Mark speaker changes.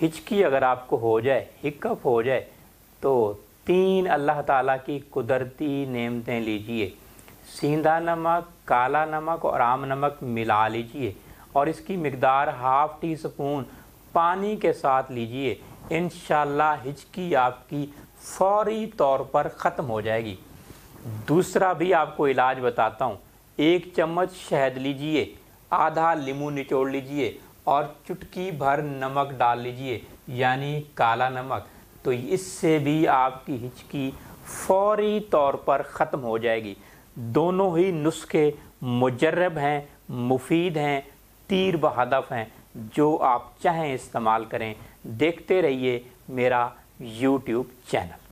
Speaker 1: हिचकी अगर आपको हो जाए हिकअप हो जाए तो तीन अल्लाह ताला की कुदरती नेमतें लीजिए। सींधा नमक, काला नमक और आम नमक मिला लीजिए और इसकी मकदार हाफ़ टी स्पून पानी के साथ लीजिए। इन हिचकी आपकी फौरी तौर पर ख़त्म हो जाएगी। दूसरा भी आपको इलाज बताता हूँ। एक चम्मच शहद लीजिए, आधा लींबू निचोड़ लीजिए और चुटकी भर नमक डाल लीजिए, यानी काला नमक। तो इससे भी आपकी हिचकी फौरी तौर पर ख़त्म हो जाएगी। दोनों ही नुस्खे मुजरब हैं, मुफीद हैं, तीर व हदफ हैं, जो आप चाहें इस्तेमाल करें। देखते रहिए मेरा यूट्यूब चैनल।